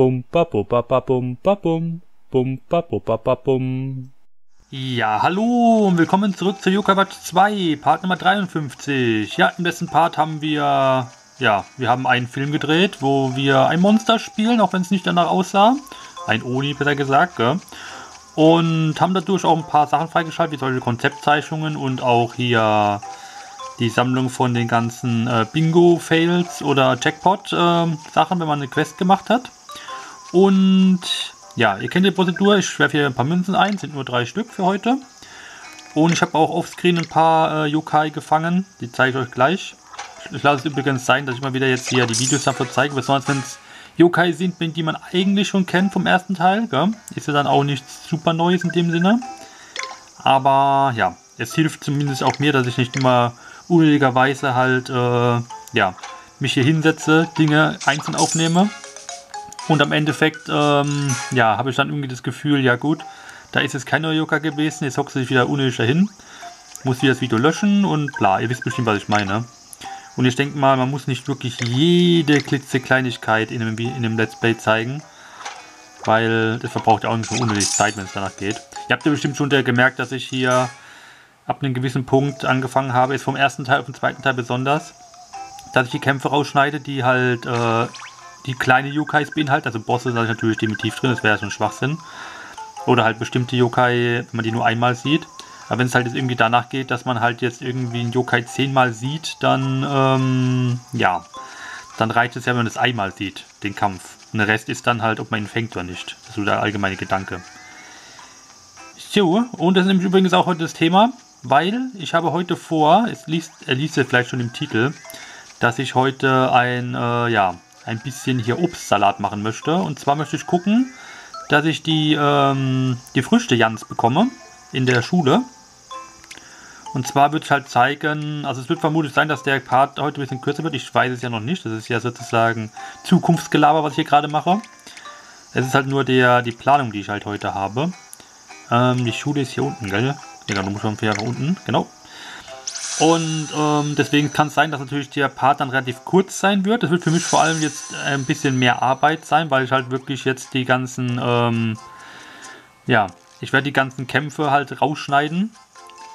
Bum ba bum ba ba bum ba bum. Bum ba bum ba ba bum. Ja, hallo und willkommen zurück zu Watch 2, Part Nummer 53. Ja, im letzten Part haben wir, ja, wir haben einen Film gedreht, wo wir ein Monster spielen, auch wenn es nicht danach aussah. Ein Oni, besser gesagt, gell? Und haben dadurch auch ein paar Sachen freigeschaltet, wie solche Konzeptzeichnungen und auch hier die Sammlung von den ganzen äh, Bingo-Fails oder Jackpot-Sachen, äh, wenn man eine Quest gemacht hat. Und ja, ihr kennt die Prozedur. Ich werfe hier ein paar Münzen ein, sind nur drei Stück für heute. Und ich habe auch offscreen ein paar äh, Yokai gefangen, die zeige ich euch gleich. Ich lasse es übrigens sein, dass ich mal wieder jetzt hier die Videos dafür zeige, besonders wenn es Yokai sind, die man eigentlich schon kennt vom ersten Teil. Gell? Ist ja dann auch nichts super Neues in dem Sinne. Aber ja, es hilft zumindest auch mir, dass ich nicht immer unnötigerweise halt, äh, ja, mich hier hinsetze, Dinge einzeln aufnehme. Und am Endeffekt, ähm, ja, habe ich dann irgendwie das Gefühl, ja gut, da ist jetzt kein neuer Joker gewesen, jetzt hockst du dich wieder unnötig dahin, muss wieder das Video löschen und bla, ihr wisst bestimmt, was ich meine. Und ich denke mal, man muss nicht wirklich jede klitzekleinigkeit in einem, in einem Let's Play zeigen, weil das verbraucht ja auch nicht nur unnötig Zeit, wenn es danach geht. Ihr habt ja bestimmt schon gemerkt, dass ich hier ab einem gewissen Punkt angefangen habe, ist vom ersten Teil auf den zweiten Teil besonders, dass ich die Kämpfe rausschneide, die halt äh, die kleine Yokais beinhalten. Also Bosse sind natürlich definitiv drin, das wäre ja schon Schwachsinn. Oder halt bestimmte Yokai, wenn man die nur einmal sieht. Aber wenn es halt jetzt irgendwie danach geht, dass man halt jetzt irgendwie einen Yokai zehnmal sieht, dann, ähm, ja, dann reicht es ja, wenn man das einmal sieht, den Kampf. Und der Rest ist dann halt, ob man ihn fängt oder nicht. Das ist so der allgemeine Gedanke. So, und das ist nämlich übrigens auch heute das Thema weil ich habe heute vor, es liest, er liest es vielleicht schon im Titel, dass ich heute ein, äh, ja, ein bisschen hier Obstsalat machen möchte. Und zwar möchte ich gucken, dass ich die, ähm, die Früchte Jans bekomme in der Schule. Und zwar wird es halt zeigen, also es wird vermutlich sein, dass der Part heute ein bisschen kürzer wird. Ich weiß es ja noch nicht. Das ist ja sozusagen Zukunftsgelaber, was ich hier gerade mache. Es ist halt nur der, die Planung, die ich halt heute habe. Ähm, die Schule ist hier unten, gell? Genau, du musst schon nach unten, genau. Und ähm, deswegen kann es sein, dass natürlich der Part dann relativ kurz sein wird. Das wird für mich vor allem jetzt ein bisschen mehr Arbeit sein, weil ich halt wirklich jetzt die ganzen, ähm, ja, ich werde die ganzen Kämpfe halt rausschneiden.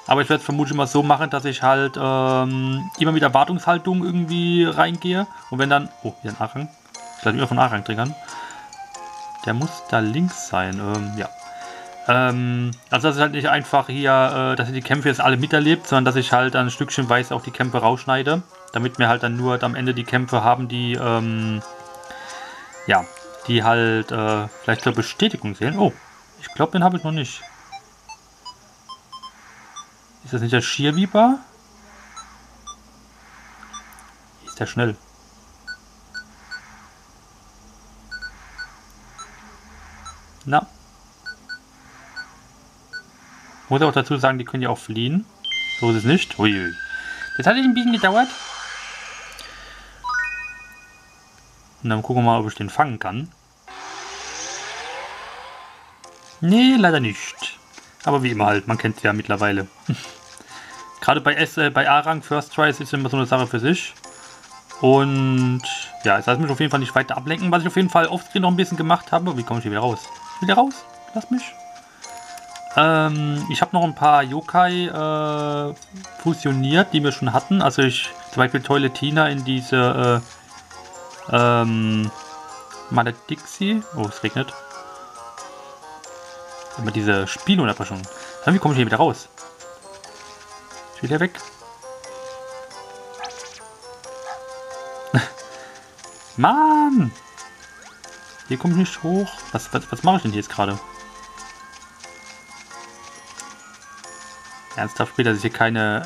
Aber ich werde es vermutlich mal so machen, dass ich halt ähm, immer mit Erwartungshaltung irgendwie reingehe. Und wenn dann, oh, hier ein Arang. Ich lasse mich mal von Arang triggern. Der muss da links sein, ähm, ja. Ähm, also dass ich halt nicht einfach hier, äh, dass ich die Kämpfe jetzt alle miterlebt, sondern dass ich halt ein Stückchen weiß auch die Kämpfe rausschneide, damit wir halt dann nur am Ende die Kämpfe haben, die, ähm, ja, die halt äh, vielleicht zur Bestätigung sehen. Oh, ich glaube, den habe ich noch nicht. Ist das nicht der Schierweeper? Ist der schnell? Na, muss auch dazu sagen, die können ja auch fliehen. So ist es nicht. Uiui. Das hat ein bisschen gedauert. Und dann gucken wir mal, ob ich den fangen kann. Nee, leider nicht. Aber wie immer halt, man kennt es ja mittlerweile. Gerade bei, äh, bei A-Rang First Try ist immer so eine Sache für sich. Und ja, es heißt mich auf jeden Fall nicht weiter ablenken, was ich auf jeden Fall offscreen noch ein bisschen gemacht habe. Wie komme ich hier wieder raus? Wieder raus? Lass mich. Ähm, ich habe noch ein paar Yokai äh, fusioniert, die wir schon hatten. Also ich zum Beispiel Toiletina in diese äh, ähm, Maledixi. Oh, es regnet. Immer diese Spielunterbrechung. Wie komme ich hier wieder raus? Ich will hier weg. Mann! Hier komme ich nicht hoch. Was, was, was mache ich denn hier jetzt gerade? Ernsthaft später ist hier keine,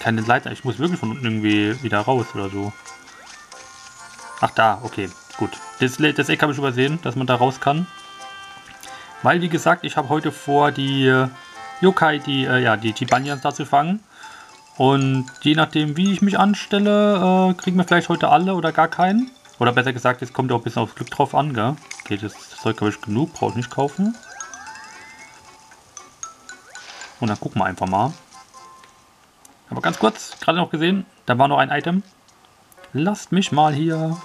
keine Leiter. Ich muss wirklich von unten irgendwie wieder raus oder so. Ach da, okay, gut. Das, das Eck habe ich übersehen, dass man da raus kann. Weil, wie gesagt, ich habe heute vor, die äh, Yokai, die, äh, ja, die Chibanyans da zu fangen. Und je nachdem, wie ich mich anstelle, äh, kriegen wir vielleicht heute alle oder gar keinen. Oder besser gesagt, jetzt kommt auch ein bisschen aufs Glück drauf an, gell? Okay, das Zeug habe ich genug, brauche ich nicht kaufen. Und dann gucken wir einfach mal. Aber ganz kurz, gerade noch gesehen, da war noch ein Item. Lasst mich mal hier.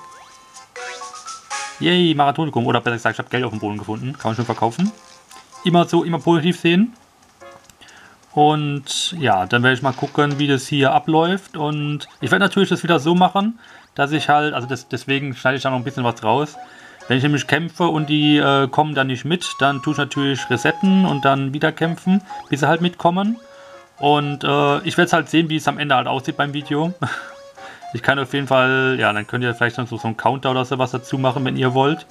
Yay, Marathonikum. Oder besser gesagt, ich habe Geld auf dem Boden gefunden. Kann man schon verkaufen. Immer so, immer positiv sehen. Und ja, dann werde ich mal gucken, wie das hier abläuft. Und ich werde natürlich das wieder so machen, dass ich halt, also das, deswegen schneide ich da noch ein bisschen was raus. Wenn ich nämlich kämpfe und die äh, kommen dann nicht mit, dann tue ich natürlich resetten und dann wieder kämpfen, bis sie halt mitkommen. Und äh, ich werde halt sehen, wie es am Ende halt aussieht beim Video. ich kann auf jeden Fall, ja, dann könnt ihr vielleicht noch so, so einen Counter oder sowas dazu machen, wenn ihr wollt.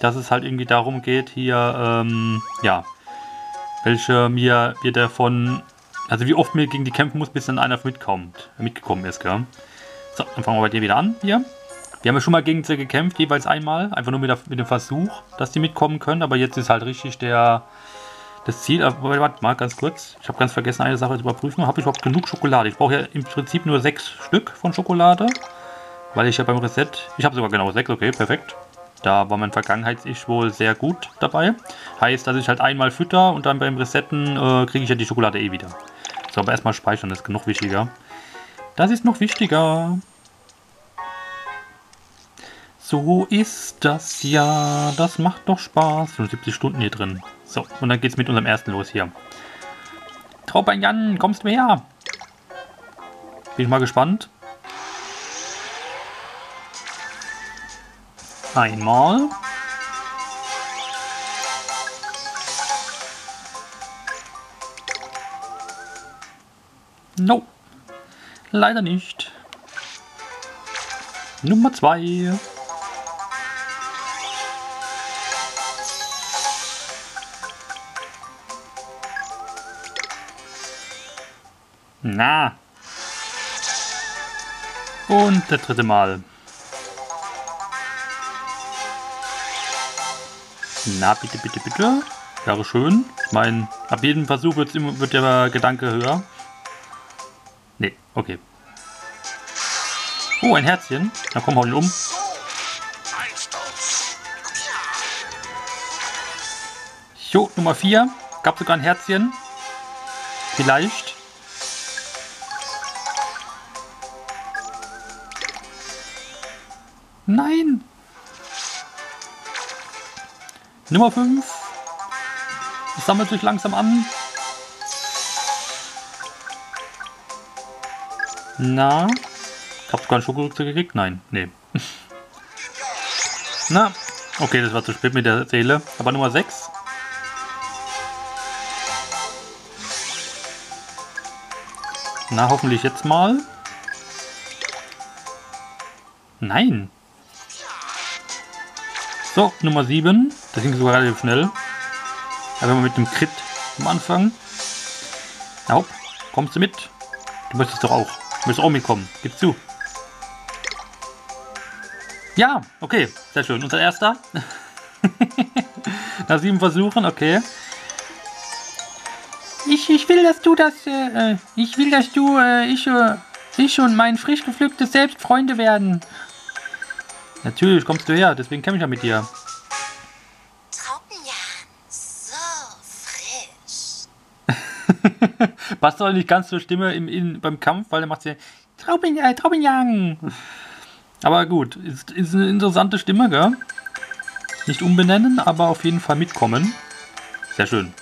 Dass es halt irgendwie darum geht, hier, ähm, ja, welche mir, mir davon, also wie oft mir gegen die kämpfen muss, bis dann einer mitkommt, mitgekommen ist, gell. So, dann fangen wir bei dir wieder an, hier. Wir haben ja schon mal gegen sie gekämpft, jeweils einmal. Einfach nur mit, der, mit dem Versuch, dass die mitkommen können. Aber jetzt ist halt richtig der, das Ziel. Aber warte mal, ganz kurz. Ich habe ganz vergessen, eine Sache zu überprüfen. Habe ich überhaupt genug Schokolade? Ich brauche ja im Prinzip nur sechs Stück von Schokolade. Weil ich ja beim Reset... Ich habe sogar genau sechs. Okay, perfekt. Da war mein Vergangenheits-Ich wohl sehr gut dabei. Heißt, dass ich halt einmal fütter und dann beim Resetten äh, kriege ich ja die Schokolade eh wieder. So, aber erstmal speichern, das ist noch wichtiger. Das ist noch wichtiger. So ist das ja. Das macht doch Spaß. Schon 70 Stunden hier drin. So, und dann geht's mit unserem ersten los hier. Traubein Jan, kommst du her? Bin ich mal gespannt. Einmal. No. Leider nicht. Nummer zwei. Na. Und der dritte Mal. Na, bitte, bitte, bitte. Wäre schön. Ich meine, ab jedem Versuch wird, wird der Gedanke höher. Nee, okay. Oh, ein Herzchen. Na komm, hau ihn um. Jo, Nummer 4. Gab sogar ein Herzchen. Vielleicht. Nummer 5. Es sammelt sich langsam an. Na? Ich hab keinen Schokorückzug gekriegt? Nein. Nee. Na? Okay, das war zu spät mit der Seele. Aber Nummer 6. Na, hoffentlich jetzt mal. Nein. So, Nummer 7. Das ging sogar relativ schnell. Aber mit dem Crit am Anfang. Na hopp, kommst du mit? Du möchtest doch auch. Du möchtest auch mitkommen. Gib zu. Ja, okay. Sehr schön. Unser erster. Nach sieben Versuchen, okay. Ich, ich will, dass du das, äh, äh ich will, dass du, äh, ich, äh, ich und mein frisch gepflücktes Selbst Freunde werden. Natürlich kommst du her, deswegen kämpfe ich ja mit dir. so frisch. Passt doch nicht ganz zur Stimme im, in, beim Kampf, weil er macht ja Traubenjang, Traubenjang. Aber gut, ist, ist eine interessante Stimme, gell? Nicht umbenennen, aber auf jeden Fall mitkommen. Sehr schön.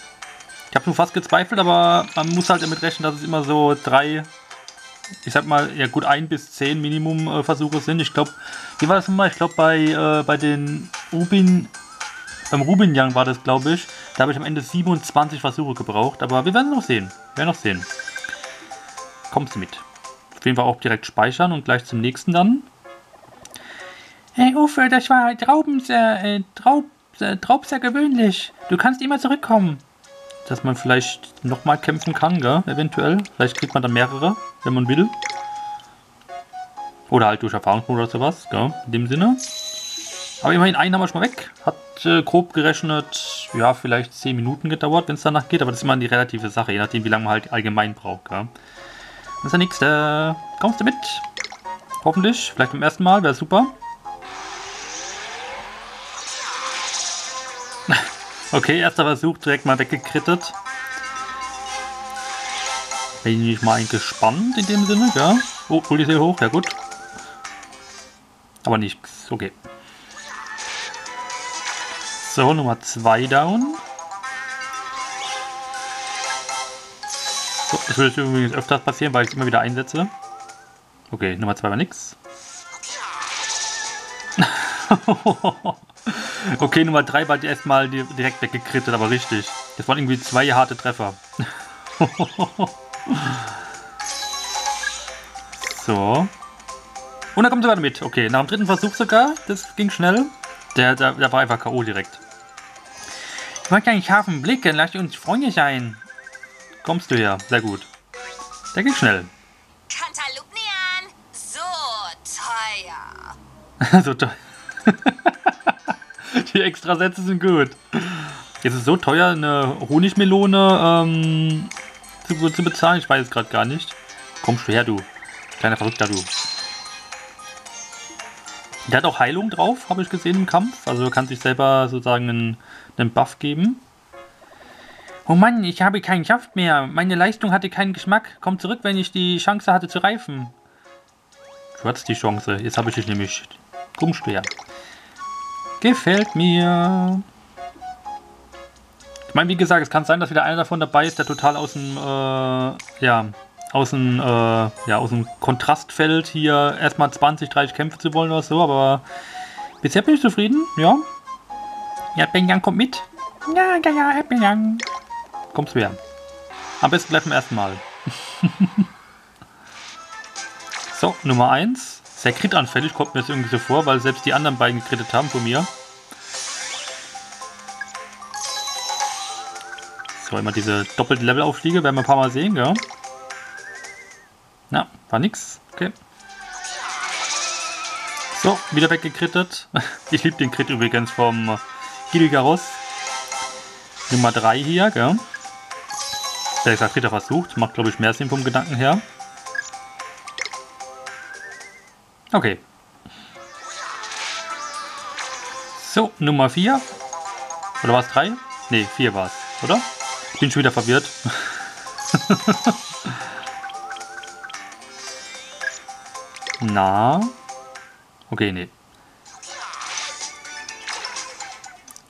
Ich habe nur fast gezweifelt, aber man muss halt damit rechnen, dass es immer so drei ich sag mal, ja gut, ein bis zehn Minimum-Versuche äh, sind. Ich glaube, wie war das nochmal? Ich glaube, bei, äh, bei den Rubin, beim Rubin Young war das, glaube ich. Da habe ich am Ende 27 Versuche gebraucht. Aber wir werden noch sehen. Wir werden noch sehen. Kommst du mit. Auf jeden Fall auch direkt speichern und gleich zum nächsten dann. Hey Uwe, das war Trauben sehr, äh, Traub, äh, Traub sehr gewöhnlich. Du kannst immer zurückkommen dass man vielleicht nochmal kämpfen kann, gell? eventuell. Vielleicht kriegt man dann mehrere, wenn man will. Oder halt durch Erfahrungspunkte oder sowas, gell? in dem Sinne. Aber immerhin einen haben wir schon mal weg. Hat äh, grob gerechnet, ja, vielleicht 10 Minuten gedauert, wenn es danach geht. Aber das ist immer eine relative Sache, je nachdem, wie lange man halt allgemein braucht. Gell? Das ist der nächste. Kommst du mit? Hoffentlich. Vielleicht beim ersten Mal, wäre super. Okay, erster Versuch direkt mal weggekrittet. Bin ich mal gespannt in dem Sinne, ja. Oh, hol die sehr hoch, ja gut. Aber nichts, okay. So, Nummer 2 down. So, das würde übrigens öfters passieren, weil ich immer wieder einsetze. Okay, Nummer 2 war nix. okay, Nummer 3 war erstmal direkt weggekrittet, aber richtig. Das waren irgendwie zwei harte Treffer. so. Und er kommt sogar mit. Okay, nach dem dritten Versuch sogar. Das ging schnell. Der, der, der war einfach K.O. direkt. Ich mag einen scharfen Blick, dann lass uns Freunde sein. Kommst du her? Sehr gut. Der geht schnell. Kantalupnian, so teuer. so teuer. Die Extrasätze sind gut. Ist es so teuer, eine Honigmelone ähm, zu, zu bezahlen. Ich weiß es gerade gar nicht. Kommst du her, du. Kleiner Verrückter, du. Der hat auch Heilung drauf, habe ich gesehen im Kampf. Also kann sich selber sozusagen einen, einen Buff geben. Oh Mann, ich habe keinen Saft mehr. Meine Leistung hatte keinen Geschmack. Komm zurück, wenn ich die Chance hatte zu reifen. Du hattest die Chance. Jetzt habe ich dich nämlich. Komm schwer. Gefällt mir. Ich meine, wie gesagt, es kann sein, dass wieder einer davon dabei ist, der total aus dem, äh, ja, aus dem, äh, ja, aus dem Kontrastfeld hier erstmal 20, 30 Kämpfe zu wollen oder so, aber bisher bin ich zufrieden, ja. Ja, Benjan kommt mit. Ja, ja, ja, Benjan. Kommst her. Am besten gleich beim ersten Mal. so, Nummer 1. Sehr kritanfällig, kommt mir das irgendwie so vor, weil selbst die anderen beiden gekrittet haben von mir. So, immer diese doppelte Levelaufstiege, werden wir ein paar Mal sehen, gell? Na, war nix. Okay. So, wieder weggekrittet. Ich liebe den Crit übrigens vom Gilgaros. Nummer 3 hier, gell? Der gesagt, dritter versucht. Macht, glaube ich, mehr Sinn vom Gedanken her. Okay. So, Nummer 4. Oder war es 3? Ne, 4 war es, oder? Ich bin schon wieder verwirrt. Na? Okay, nee.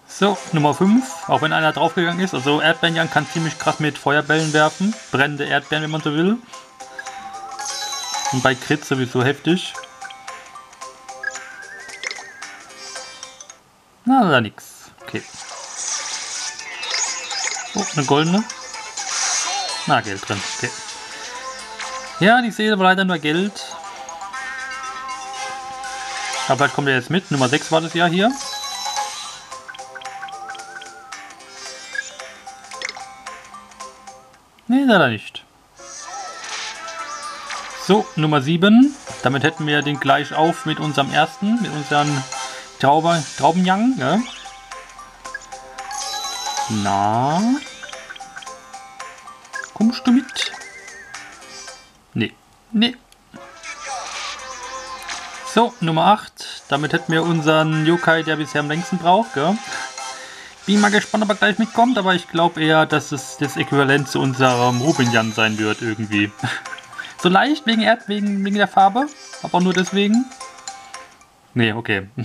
So, Nummer 5, auch wenn einer draufgegangen ist. Also Erdbeeren kann ziemlich krass mit Feuerbällen werfen. Brennende Erdbeeren, wenn man so will. Und bei Crit sowieso heftig. Na, da nix. Okay. Oh, eine goldene. Na, Geld drin. Okay. Ja, die sehe aber leider nur Geld. Aber vielleicht kommt er jetzt mit. Nummer 6 war das ja hier. Nee, leider nicht. So, Nummer 7. Damit hätten wir den gleich auf mit unserem ersten, mit unserem Traube, Traubenjang. Ja. Na? Kommst du mit? Nee. Nee. So, Nummer 8. Damit hätten wir unseren Yokai, der bisher am längsten braucht, gell? Bin mal gespannt, ob er gleich mitkommt, aber ich glaube eher, dass es das Äquivalent zu unserem Rubinjan sein wird, irgendwie. so leicht wegen Erd, wegen, wegen der Farbe, aber nur deswegen. Nee, okay.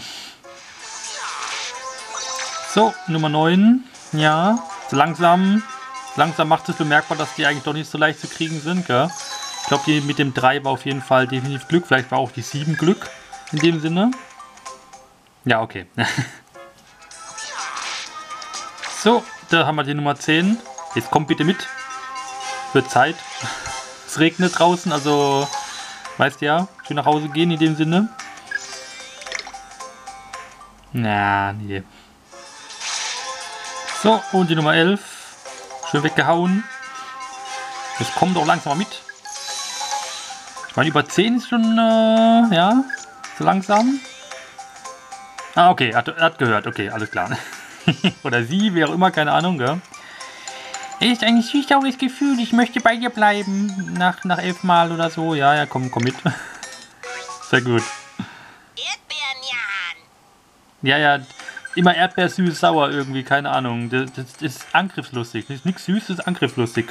So, Nummer 9. Ja, so langsam, langsam macht es bemerkbar, dass die eigentlich doch nicht so leicht zu kriegen sind, gell? Ich glaube, mit dem 3 war auf jeden Fall definitiv Glück. Vielleicht war auch die 7 Glück in dem Sinne. Ja, okay. so, da haben wir die Nummer 10. Jetzt kommt bitte mit. Wird Zeit. es regnet draußen, also weißt ja, schön nach Hause gehen in dem Sinne. Na, nee. So, und die Nummer 11. Schön weggehauen. Das kommt doch langsam mal mit. Ich meine, über 10 ist schon, äh, ja, so langsam. Ah, okay, hat, hat gehört. Okay, alles klar. Oder sie, wie auch immer, keine Ahnung, gell? Ist ein süß Gefühl, ich möchte bei dir bleiben. Nach, nach elf Mal oder so. Ja, ja, komm, komm mit. Sehr gut. Erdbeeren, Ja, ja, immer Erdbeer süß sauer irgendwie, keine Ahnung. Das, das ist angriffslustig. Nicht, nichts Süßes, angriffslustig.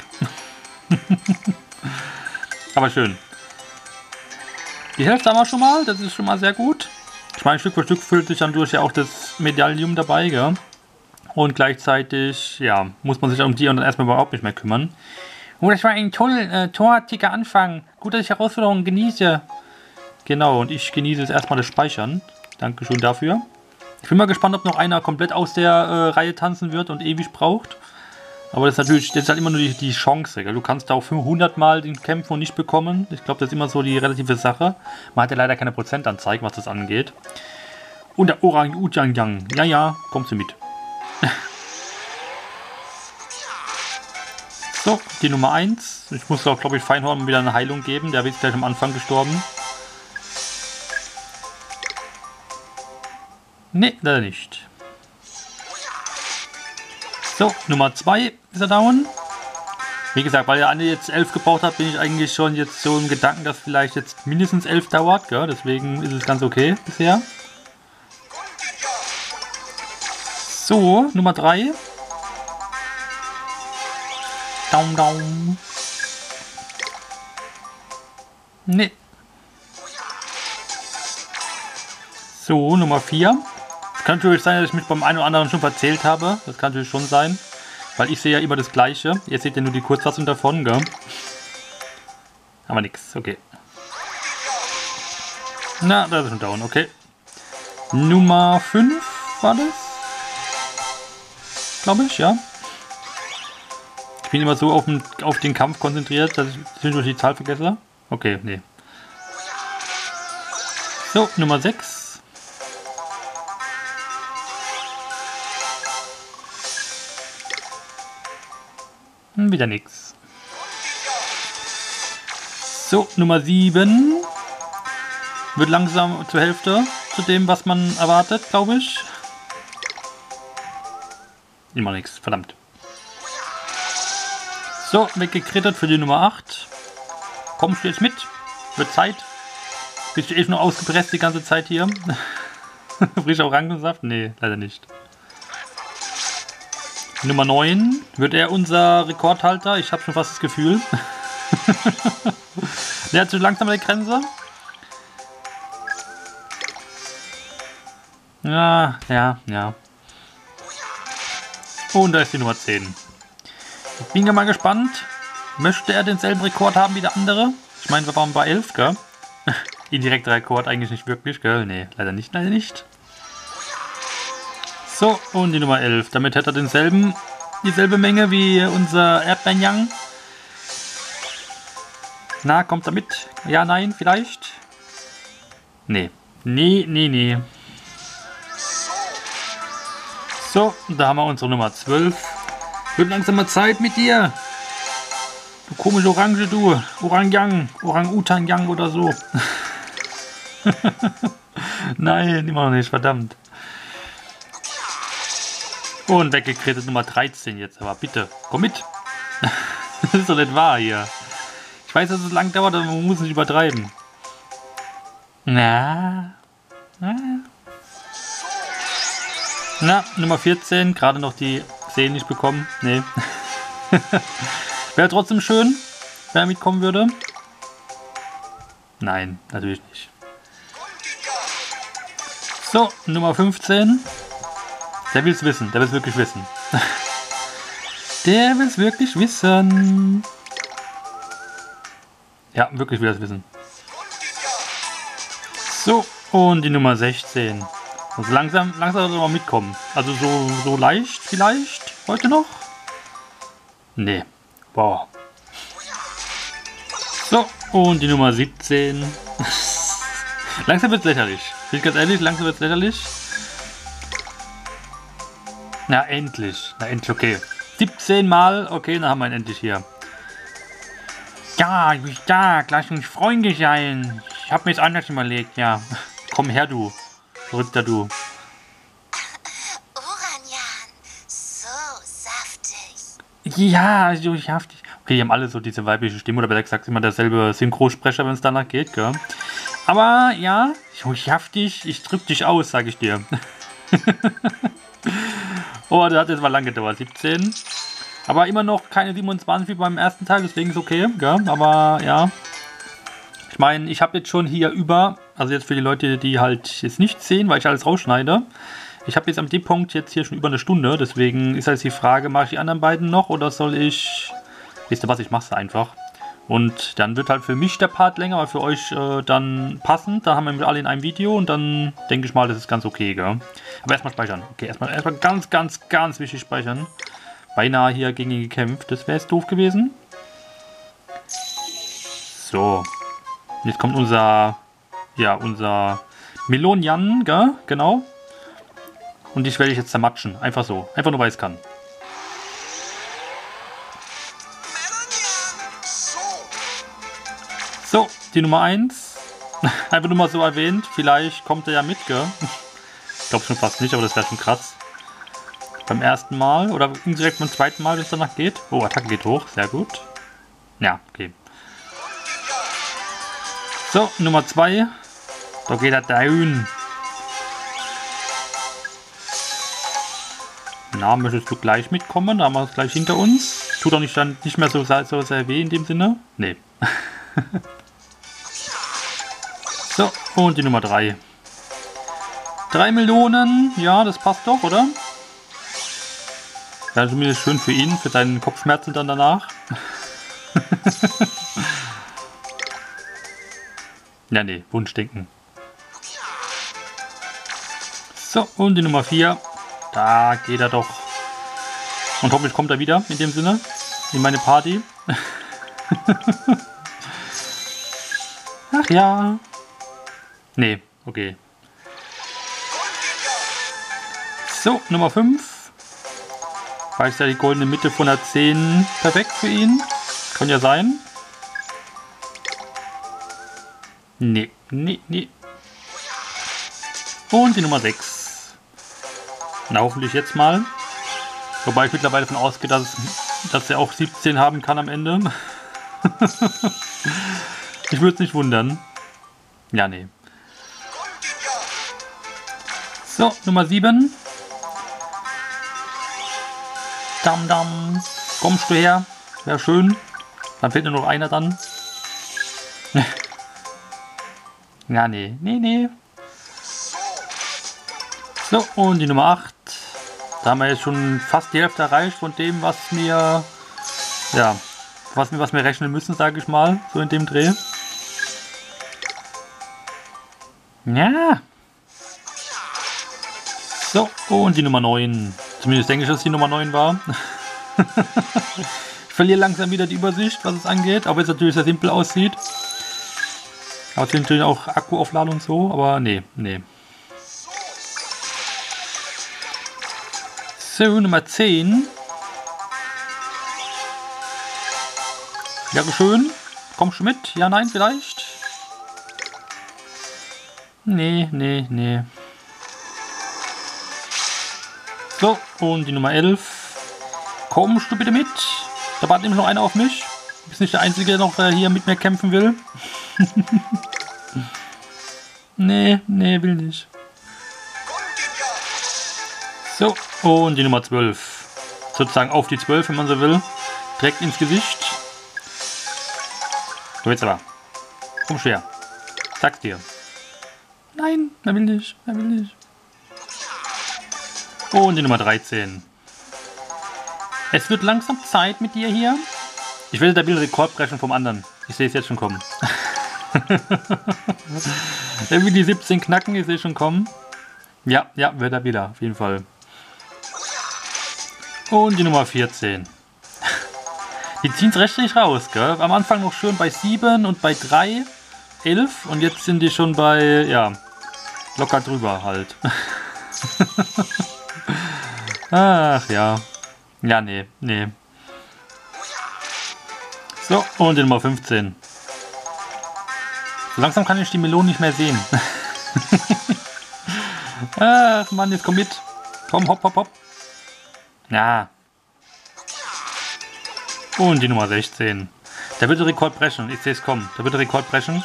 Aber schön. Die Hälfte haben wir schon mal, das ist schon mal sehr gut. Ich meine, Stück für Stück füllt sich dann durch ja auch das Medaillum dabei, gell? Und gleichzeitig, ja, muss man sich um die und dann erstmal überhaupt nicht mehr kümmern. Oh, das war ein toll, äh, torartiger Anfang. Gut, dass ich Herausforderungen genieße. Genau, und ich genieße jetzt erstmal das Speichern. Dankeschön dafür. Ich bin mal gespannt, ob noch einer komplett aus der äh, Reihe tanzen wird und ewig braucht. Aber das ist natürlich, das ist halt immer nur die, die Chance. Gell? Du kannst da auch 500 Mal den kämpfen und nicht bekommen. Ich glaube, das ist immer so die relative Sache. Man hat ja leider keine Prozentanzeige, was das angeht. Und der Orang Ujang Yang. Ja, ja, kommst du mit. so, die Nummer 1. Ich muss auch, glaube ich, Feinhorn wieder eine Heilung geben. Der ist gleich am Anfang gestorben. Ne, leider nicht. So, Nummer 2 ist er down. Wie gesagt, weil der andere jetzt 11 gebraucht hat, bin ich eigentlich schon jetzt so im Gedanken, dass vielleicht jetzt mindestens 11 dauert. Gell? Deswegen ist es ganz okay bisher. So, Nummer 3. Down, down. Ne. So, Nummer 4. Kann natürlich sein, dass ich mich beim einen oder anderen schon verzählt habe. Das kann natürlich schon sein. Weil ich sehe ja immer das Gleiche. Ihr seht ja nur die Kurzfassung davon, gell? Aber nix, okay. Na, da ist schon down, okay. Nummer 5 war das? Glaube ich, ja. Ich bin immer so auf den, auf den Kampf konzentriert, dass ich zwischendurch die Zahl vergesse. Okay, nee. So, Nummer 6. Hm, wieder nichts. So, Nummer 7. Wird langsam zur Hälfte zu dem, was man erwartet, glaube ich. Immer nichts, verdammt. So, weggekrittert für die Nummer 8. Kommst du jetzt mit? Wird Zeit. Bist du eh nur ausgepresst die ganze Zeit hier? Frischer Orangensaft? Nee, leider nicht. Nummer 9. Wird er unser Rekordhalter? Ich habe schon fast das Gefühl. Der hat zu langsam die Grenze. Ja, ja, ja. Und da ist die Nummer 10. Ich bin ja mal gespannt. Möchte er denselben Rekord haben wie der andere? Ich meine, wir waren bei 11, gell? Indirekter Rekord eigentlich nicht wirklich, gell? Nee, leider nicht, leider nicht. So, und die Nummer 11. Damit hätte er denselben, dieselbe Menge wie unser Erdbeerjang. Na, kommt er mit? Ja, nein, vielleicht? Nee. Nee, nee, nee. So, da haben wir unsere Nummer 12. Wird langsam mal Zeit mit dir. Du komische Orange, du. Orangjang. Orang-Utan-Yang oder so. Nein, immer noch nicht, verdammt. Und weggekretet Nummer 13 jetzt, aber bitte, komm mit. das ist doch nicht wahr hier. Ich weiß, dass es lang dauert, aber man muss nicht übertreiben. Na. Na, Na Nummer 14, gerade noch die Szene nicht bekommen. Nee. Wäre trotzdem schön, wenn er mitkommen würde. Nein, natürlich nicht. So, Nummer 15. Der will es wissen. Der will es wirklich wissen. Der will es wirklich wissen. Ja, wirklich will es wissen. So, und die Nummer 16. Also langsam, langsam soll er mitkommen. Also so, so leicht vielleicht heute noch? Nee. Boah. So, und die Nummer 17. langsam wird es lächerlich. Bin ich ganz ehrlich, langsam wird es lächerlich. Na, endlich. Na, endlich, okay. 17 Mal, okay, dann haben wir ihn endlich hier. Ja, du bist da, gleich mich freundlich sein. Ich habe mir jetzt anders überlegt, ja. Komm her, du. Verrückter du. Oranjan, so saftig. Ja, so saftig. Okay, die haben alle so diese weibliche Stimme, oder besser gesagt immer derselbe Synchrosprecher, wenn es danach geht, gell? Aber ja, so saftig, ich drück dich aus, sag ich dir. Oh, das hat jetzt mal lang gedauert. 17. Aber immer noch keine 27 wie beim ersten Teil, deswegen ist okay. Gell? Aber ja. Ich meine, ich habe jetzt schon hier über, also jetzt für die Leute, die halt jetzt nicht sehen, weil ich alles rausschneide, Ich habe jetzt am D-Punkt jetzt hier schon über eine Stunde, deswegen ist halt die Frage, mache ich die anderen beiden noch oder soll ich... Wisst ihr was, ich mache es einfach. Und dann wird halt für mich der Part länger, aber für euch äh, dann passend. Da haben wir alle in einem Video und dann denke ich mal, das ist ganz okay, gell? Aber erstmal speichern. Okay, erstmal, erstmal ganz, ganz, ganz wichtig speichern. Beinahe hier gegen ihn gekämpft. Das wäre jetzt doof gewesen. So. Jetzt kommt unser, ja, unser Melonian, gell? Genau. Und dich werde ich jetzt zermatschen. Einfach so. Einfach nur, weil ich es kann. Die Nummer 1. Einfach nur mal so erwähnt. Vielleicht kommt er ja mit, gell? Ich glaube schon fast nicht, aber das wäre schon krass. Beim ersten Mal oder indirekt beim zweiten Mal, wenn es danach geht. Oh, Attacke geht hoch. Sehr gut. Ja, okay. So, Nummer 2. Da geht er down. Na, möchtest du gleich mitkommen? Da haben wir es gleich hinter uns. Tut doch nicht, nicht mehr so, so sehr weh in dem Sinne. Nee. so, und die Nummer 3. 3 Millionen. Ja, das passt doch, oder? Ja, zumindest schön für ihn, für seinen Kopfschmerzen dann danach. ja, nee, Wunschdenken. So, und die Nummer 4. Da geht er doch. Und hoffentlich kommt er wieder, in dem Sinne, in meine Party. Ach ja. Nee, okay. So, Nummer 5. Weiß ja die goldene Mitte von der 10 perfekt für ihn. Kann ja sein. Nee, nee, nee. Und die Nummer 6. Na, hoffentlich jetzt mal. Wobei ich mittlerweile davon ausgehe, dass, dass er auch 17 haben kann am Ende. ich würde es nicht wundern. Ja, nee. So, Nummer 7. Dam, dam. Kommst du her? Wäre schön. Dann fehlt nur noch einer dann. ja, nee. Nee, nee. So, und die Nummer 8. Da haben wir jetzt schon fast die Hälfte erreicht von dem, was mir, ja, was wir, was wir rechnen müssen, sage ich mal, so in dem Dreh. Ja. So, und die Nummer 9. Zumindest denke ich, dass die Nummer 9 war. ich verliere langsam wieder die Übersicht, was es angeht, aber es natürlich sehr simpel aussieht. Aber es natürlich auch Akkuaufladung so, aber nee, nee. So, Nummer 10. Ja, schön. Kommst du mit? Ja, nein, vielleicht? Nee, nee, nee. So, und die Nummer 11. Kommst du bitte mit? Da wartet nämlich noch einer auf mich. Du bist nicht der Einzige, der noch äh, hier mit mir kämpfen will. nee, nee, will nicht. So, und die Nummer 12. Sozusagen auf die 12, wenn man so will. Direkt ins Gesicht. Du willst aber. Komm schwer. Sag's dir. Nein, er will nicht. Er will nicht. Und die Nummer 13. Es wird langsam Zeit mit dir hier. Ich will der Rekord brechen vom anderen. Ich sehe es jetzt schon kommen. will die 17 knacken, ich sehe schon kommen. Ja, ja, wird er wieder, auf jeden Fall. Und die Nummer 14. Die ziehen es rechtlich raus, gell? Am Anfang noch schön bei 7 und bei 3, 11 und jetzt sind die schon bei, ja, locker drüber halt. Ach ja. Ja, nee, nee. So, und die Nummer 15. So langsam kann ich die Melone nicht mehr sehen. Ach Mann, jetzt komm mit. Komm, hopp, hopp, hopp. Ja. Und die Nummer 16. Der wird den Rekord brechen. Ich sehe es kommen. Der wird den Rekord brechen.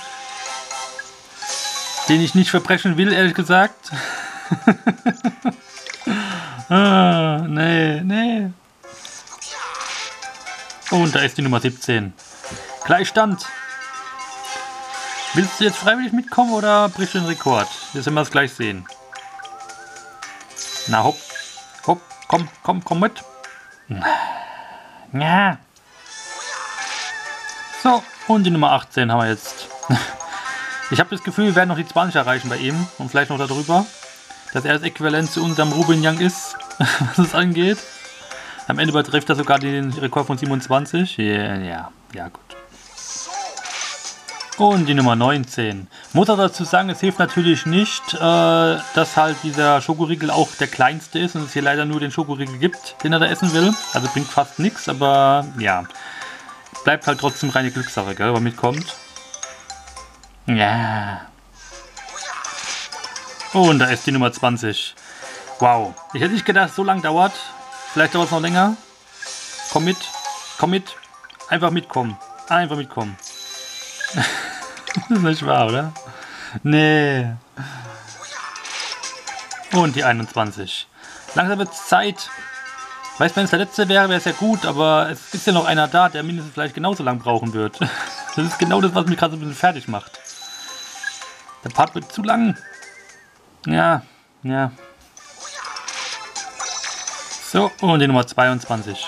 Den ich nicht verbrechen will, ehrlich gesagt. ah, nee, nee. Und da ist die Nummer 17. Gleichstand. Willst du jetzt freiwillig mitkommen oder brichst du den Rekord? Jetzt werden wir es gleich sehen. Na, hopp. Hopp, komm, komm, komm mit. Ja. So, und die Nummer 18 haben wir jetzt. Ich habe das Gefühl, wir werden noch die 20 erreichen bei ihm und vielleicht noch darüber. Dass er das Äquivalent zu unserem Ruben Young ist, was es angeht. Am Ende übertrifft er sogar den Rekord von 27. Yeah, ja, ja, gut. Und die Nummer 19. Muss aber dazu sagen, es hilft natürlich nicht, äh, dass halt dieser Schokoriegel auch der kleinste ist und es hier leider nur den Schokoriegel gibt, den er da essen will. Also bringt fast nichts, aber ja. Bleibt halt trotzdem reine Glückssache, gell, was mitkommt. Ja. Und da ist die Nummer 20. Wow. Ich hätte nicht gedacht, so lang dauert. Vielleicht dauert es noch länger. Komm mit. Komm mit. Einfach mitkommen. Einfach mitkommen. das ist nicht wahr, oder? Nee. Und die 21. Langsam wird es Zeit. Weiß, wenn es der letzte wäre, wäre es ja gut, aber es ist ja noch einer da, der mindestens vielleicht genauso lang brauchen wird. Das ist genau das, was mich gerade so ein bisschen fertig macht. Der Part wird zu lang. Ja, ja. So, und die Nummer 22.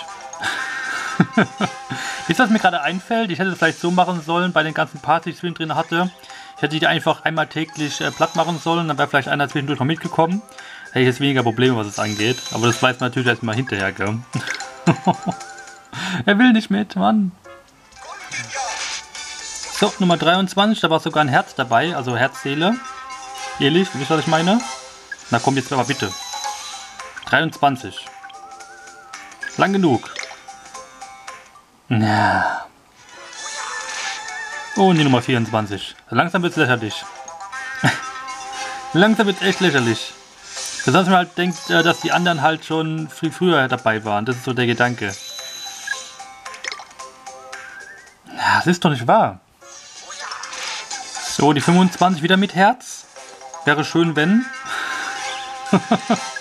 Wisst ihr, was mir gerade einfällt? Ich hätte es vielleicht so machen sollen bei den ganzen Parts, die ich drin hatte. Ich hätte die einfach einmal täglich äh, platt machen sollen, dann wäre vielleicht einer zwischendurch noch mitgekommen. Hätte ich jetzt weniger Probleme, was es angeht. Aber das weiß man natürlich erstmal hinterher, gell? er will nicht mit, Mann. So, Nummer 23, da war sogar ein Herz dabei, also Herzseele. Ehrlich, wisst ihr, was ich meine? Na komm, jetzt aber bitte. 23. Lang genug. Na. Und die Nummer 24. Langsam wird es lächerlich. Langsam wird es echt lächerlich. Besonders wenn man halt denkt, äh, dass die anderen halt schon viel früher dabei waren. Das ist so der Gedanke. Das ist doch nicht wahr. So, die 25 wieder mit Herz. Wäre schön, wenn.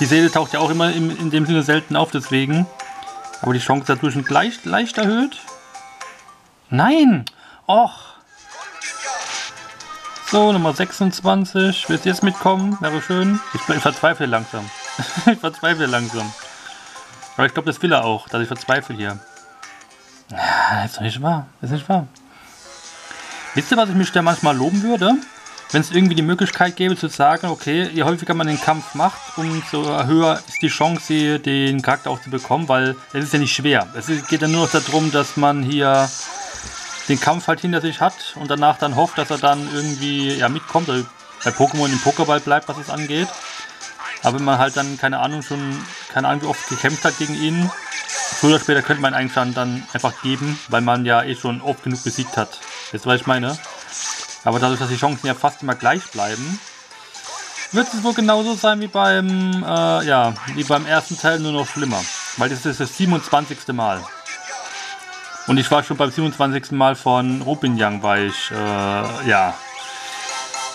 die Seele taucht ja auch immer in, in dem Sinne selten auf, deswegen. Aber die Chance dadurch leicht, leicht erhöht. Nein! Och! So, Nummer 26. Willst du jetzt mitkommen? Wäre schön. Ich, ich verzweifle langsam. ich verzweifle langsam. Aber ich glaube, das will er auch, dass ich verzweifle hier. Ja, das ist doch nicht wahr. Das ist nicht wahr. Wisst ihr, was ich mich da manchmal loben würde? Wenn es irgendwie die Möglichkeit gäbe zu sagen, okay, je häufiger man den Kampf macht, umso höher ist die Chance, den Charakter auch zu bekommen, weil es ist ja nicht schwer. Es geht ja nur noch darum, dass man hier den Kampf halt hinter sich hat und danach dann hofft, dass er dann irgendwie ja mitkommt, oder bei Pokémon im Pokéball bleibt, was es angeht. Aber wenn man halt dann, keine Ahnung, schon, keine Ahnung, wie oft gekämpft hat gegen ihn, früher oder später könnte man eigentlich dann einfach geben, weil man ja eh schon oft genug besiegt hat. Weißt du, was ich meine? Aber dadurch, dass die Chancen ja fast immer gleich bleiben, wird es wohl genauso sein wie beim, äh, ja, wie beim ersten Teil, nur noch schlimmer. Weil das ist das 27. Mal. Und ich war schon beim 27. Mal von Young, weil ich, äh, ja.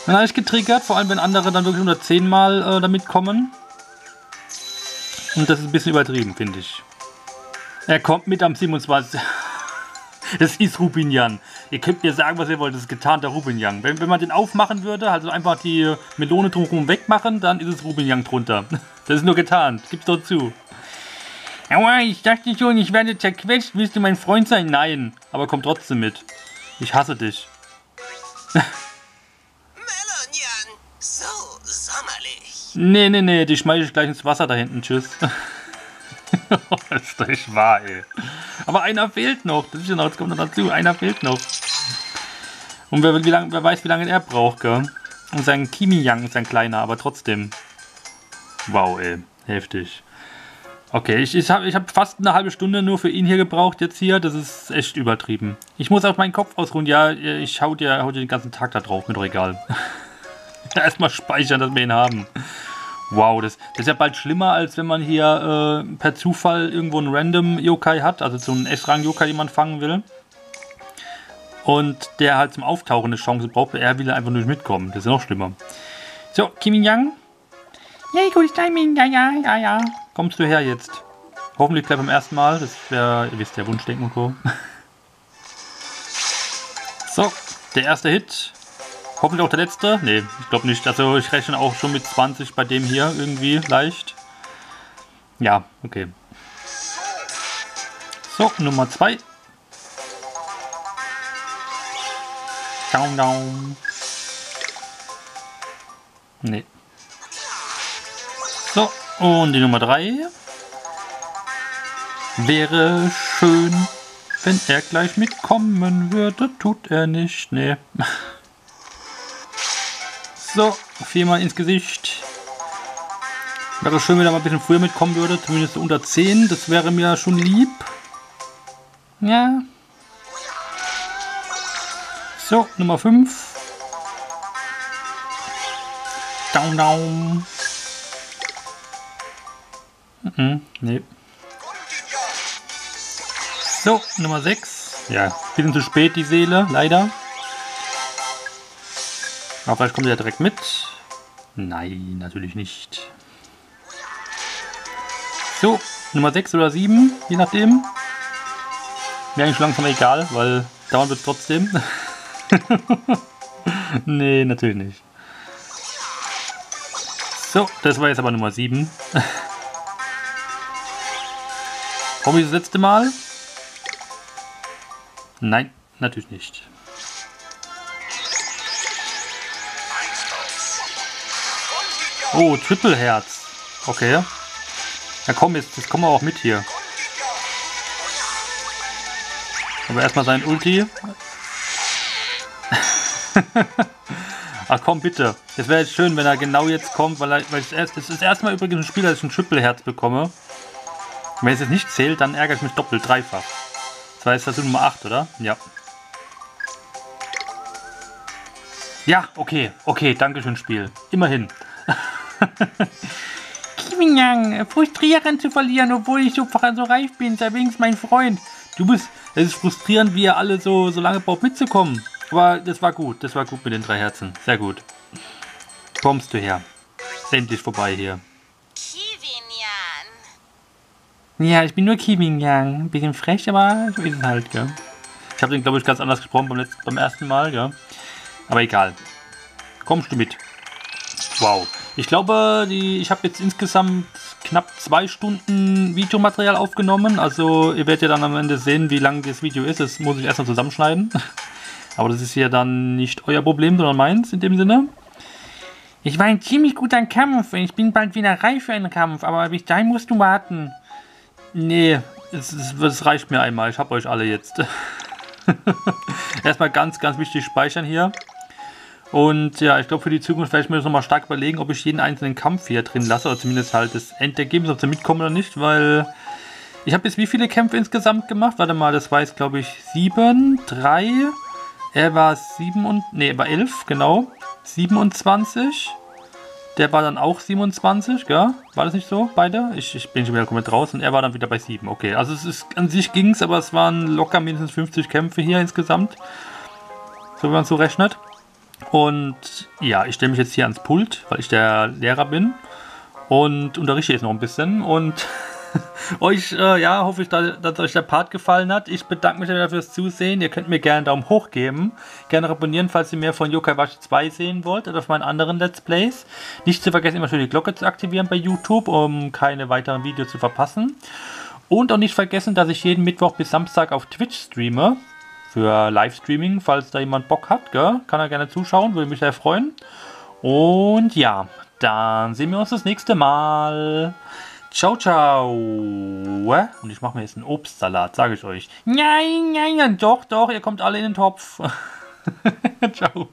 Dann habe ich getriggert, vor allem wenn andere dann wirklich unter 10 Mal äh, damit kommen. Und das ist ein bisschen übertrieben, finde ich. Er kommt mit am 27. Das ist Rubinjan. Ihr könnt mir sagen, was ihr wollt. Das ist getarnter Rubinjan. Wenn, wenn man den aufmachen würde, also einfach die Melone drumherum wegmachen, dann ist es Rubinjan drunter. Das ist nur getarnt. Gib's doch zu. Aua, ich dachte schon, ich werde zerquetscht. Willst du mein Freund sein? Nein. Aber komm trotzdem mit. Ich hasse dich. Melonian, so sommerlich. Nee, nee, nee, die schmeiße ich gleich ins Wasser da hinten. Tschüss. das ist doch wahr, ey. Aber einer fehlt noch. Das ist ja noch, jetzt kommt noch dazu. Einer fehlt noch. Und wer, wie lang, wer weiß, wie lange er braucht, gell? Und sein Kimi Yang ist ein kleiner, aber trotzdem. Wow, ey. Heftig. Okay, ich, ich habe ich hab fast eine halbe Stunde nur für ihn hier gebraucht jetzt hier. Das ist echt übertrieben. Ich muss auf meinen Kopf ausruhen. Ja, ich hau dir, hau dir den ganzen Tag da drauf. Mir doch egal. Erstmal speichern, dass wir ihn haben. Wow, das, das, ist ja bald schlimmer, als wenn man hier äh, per Zufall irgendwo einen random Yokai hat, also so einen S-Rang-Yokai, den man fangen will. Und der halt zum Auftauchen eine Chance braucht, er will einfach nur mitkommen. Das ist noch schlimmer. So, Kimin Yang. Gutes Timing, ja, ja, ja, ja. Kommst du her jetzt? Hoffentlich gleich beim ersten Mal. Das wäre, ihr wisst ja, Wunschdenken und Co. so, der erste Hit. Hoffentlich auch der letzte. Nee, ich glaube nicht. Also ich rechne auch schon mit 20 bei dem hier irgendwie leicht. Ja, okay. So, Nummer 2. Down, down. Nee. So, und die Nummer 3. Wäre schön, wenn er gleich mitkommen würde. Tut er nicht. Nee. So, viermal ins Gesicht. Wäre schön, wenn er mal ein bisschen früher mitkommen würde. Zumindest unter 10. Das wäre mir schon lieb. Ja. So, Nummer 5. Down, down. Mhm, nee. So, Nummer 6. Ja, bisschen zu spät die Seele, leider. Aber vielleicht kommt er direkt mit. Nein, natürlich nicht. So, Nummer 6 oder 7, je nachdem. Mir eigentlich langsam egal, weil dauern wird trotzdem. nee, natürlich nicht. So, das war jetzt aber Nummer 7. Komme ich das letzte Mal? Nein, natürlich nicht. Oh, Triple Herz. Okay. Ja komm, jetzt, jetzt kommen wir auch mit hier. Aber erstmal sein Ulti. Ach komm, bitte. Das wäre jetzt schön, wenn er genau jetzt kommt, weil, er, weil es erst, das ist erstmal übrigens ein Spiel, dass ich ein Triple-Herz bekomme. Wenn es jetzt nicht zählt, dann ärgere ich mich doppelt, dreifach. Das heißt, das ist Nummer 8, oder? Ja. Ja, okay, okay, danke schön, Spiel. Immerhin. Kimingyang, frustrierend zu verlieren, obwohl ich so, so reif bin, sei wenigstens mein Freund. Du bist, es ist frustrierend, wie ihr alle so, so lange braucht mitzukommen. Aber das war gut, das war gut mit den drei Herzen. Sehr gut. Kommst du her. Endlich vorbei hier. Ja, ich bin nur Kimingyang. Ein bisschen frech, aber so ist es halt, gell. Ich habe den, glaube ich, ganz anders gesprochen beim, letzten, beim ersten Mal, gell. Aber egal. Kommst du mit? Wow. Ich glaube, die, ich habe jetzt insgesamt knapp zwei Stunden Videomaterial aufgenommen. Also ihr werdet ja dann am Ende sehen, wie lang das Video ist. Das muss ich erstmal zusammenschneiden. Aber das ist ja dann nicht euer Problem, sondern meins in dem Sinne. Ich war ein ziemlich guter Kampf. Ich bin bald wieder reif für einen Kampf. Aber bis dahin musst du warten. Nee, es, es, es reicht mir einmal. Ich habe euch alle jetzt. Erstmal ganz, ganz wichtig speichern hier. Und ja, ich glaube für die Zukunft werde ich mir das nochmal stark überlegen, ob ich jeden einzelnen Kampf hier drin lasse, oder zumindest halt das Endergebnis, ob sie mitkommen oder nicht, weil ich habe jetzt wie viele Kämpfe insgesamt gemacht? Warte mal, das war jetzt glaube ich sieben, drei, er war sieben und, nee, er war elf, genau, 27, der war dann auch 27, gell? War das nicht so, beide? Ich, ich bin schon wieder komplett raus und er war dann wieder bei 7, okay. Also es ist, an sich ging es, aber es waren locker mindestens 50 Kämpfe hier insgesamt, so wenn man so rechnet. Und ja, ich stelle mich jetzt hier ans Pult, weil ich der Lehrer bin und unterrichte jetzt noch ein bisschen und euch, äh, ja, hoffe ich, dass, dass, euch der Part gefallen hat. Ich bedanke mich wieder fürs Zusehen. Ihr könnt mir gerne einen Daumen hoch geben. Gerne abonnieren, falls ihr mehr von Yokai Watch 2 sehen wollt oder von meinen anderen Let's Plays. Nicht zu vergessen, immer schön die Glocke zu aktivieren bei YouTube, um keine weiteren Videos zu verpassen. Und auch nicht vergessen, dass ich jeden Mittwoch bis Samstag auf Twitch streame für Livestreaming, falls da jemand Bock hat, gell? kann er gerne zuschauen, würde mich sehr freuen. Und ja, dann sehen wir uns das nächste Mal. Ciao, ciao. Und ich mache mir jetzt einen Obstsalat, sage ich euch. Nein, nein, nein, doch, doch, ihr kommt alle in den Topf. ciao.